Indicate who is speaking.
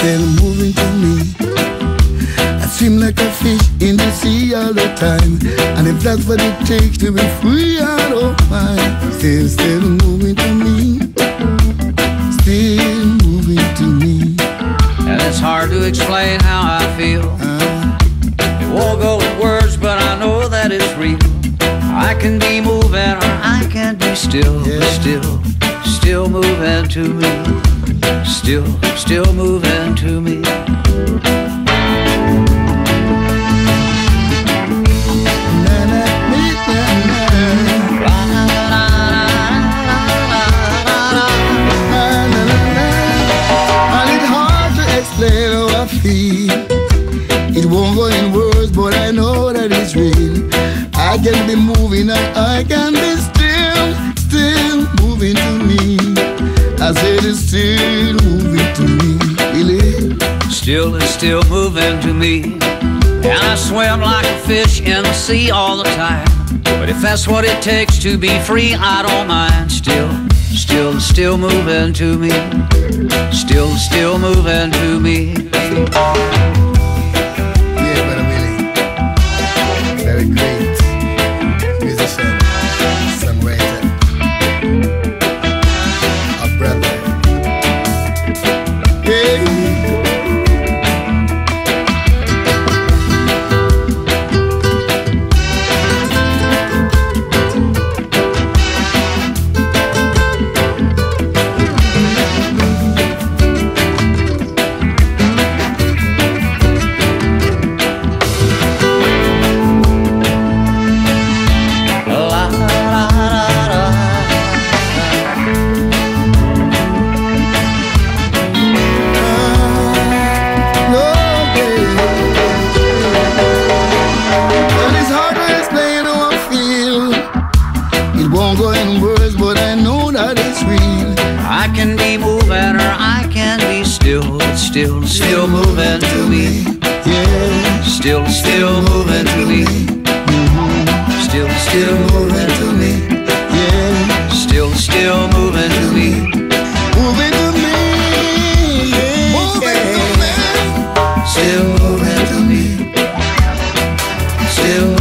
Speaker 1: still moving to me. I seem like a fish in the sea all the time. And if that's what it takes to be free, I don't mind. Still, still moving to me. Still moving to me.
Speaker 2: And it's hard to explain how I feel.
Speaker 1: Uh,
Speaker 2: it won't go with words, but I know that it's real. I can be moving or I can be still, yeah. still, still moving to me. Still, still moving to me.
Speaker 1: It won't go in words, but I know that it's real. I can be moving and I can be still, still moving to me. I said it's still moving to me, really.
Speaker 2: Still is still moving to me. And I swim like a fish in the sea all the time. But if that's what it takes to be free, I don't mind. Still, still, still moving to me. Still, still moving to me.
Speaker 1: between.
Speaker 2: I can be moving or I can be still, but still, still moving to me.
Speaker 1: Yeah.
Speaker 2: Still, still moving to me.
Speaker 1: Mm-hmm.
Speaker 2: Still, still moving to me.
Speaker 1: Yeah.
Speaker 2: Still, still moving to me.
Speaker 1: Moving to me. Moving to me.
Speaker 2: Still moving to me. Still.